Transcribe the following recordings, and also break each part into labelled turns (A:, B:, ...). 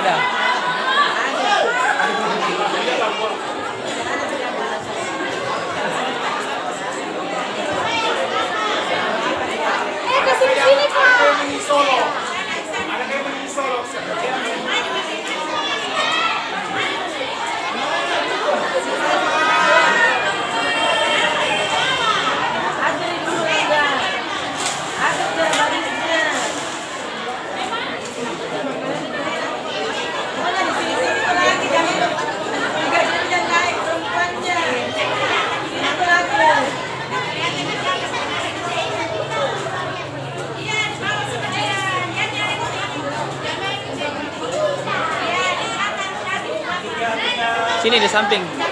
A: nada. Sini
B: di samping.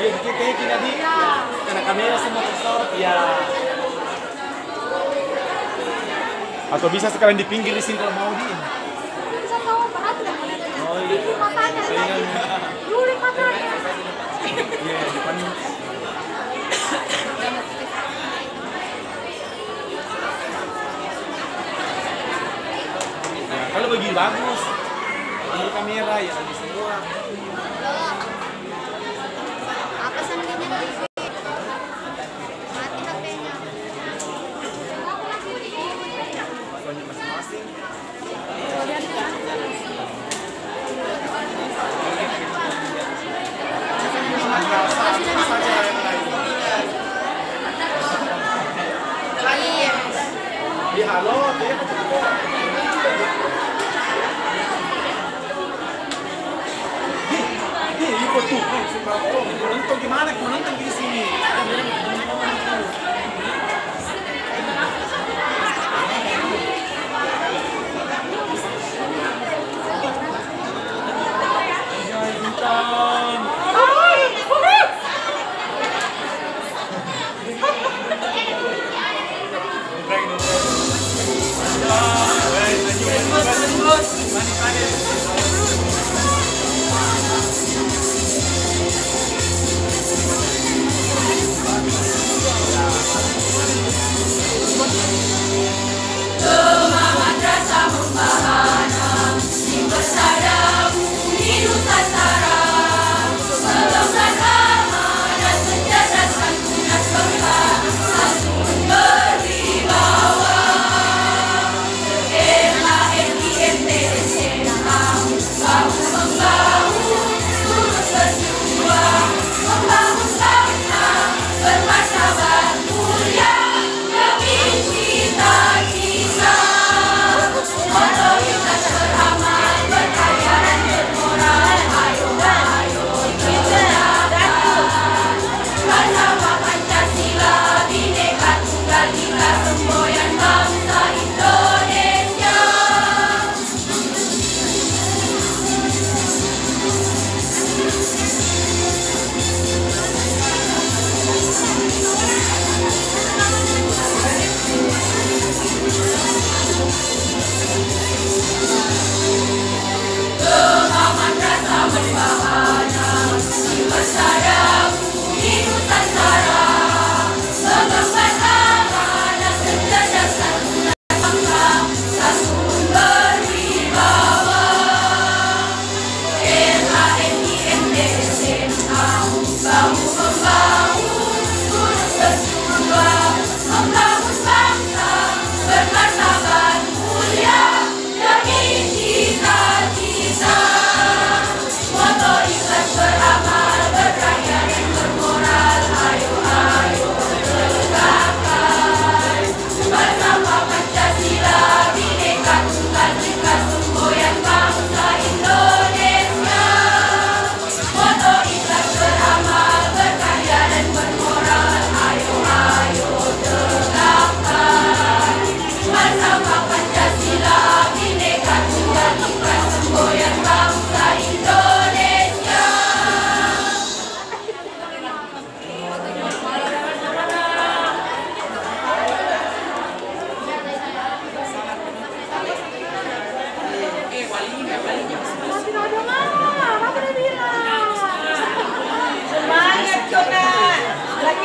A: Iya, kita kita di karena kamera semua tersorot ya. Atau bisa sekarang di pinggir di sini kalau mau di.
B: Bisa tahu boleh tanya.
A: Oh, iya.
B: Matanya lagi. Lulik matanya.
A: Iya, depan Nah, kalau begini bagus. Ini kamera ya semua.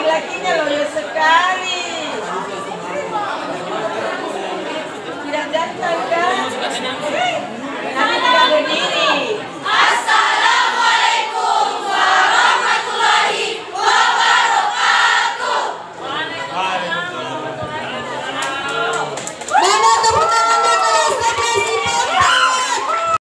A: laki-lakinya loyo ya sekali. Tidak datang kan? Tapi tidak
C: berdiri.